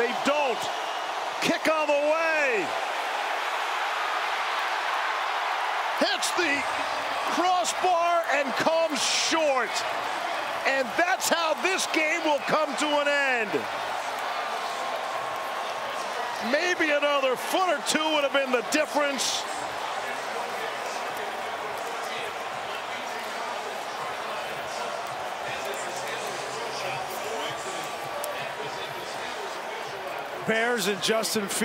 They don't. Kick on the way. Hits the crossbar and comes short. And that's how this game will come to an end. Maybe another foot or two would have been the difference. Bears and Justin Fields.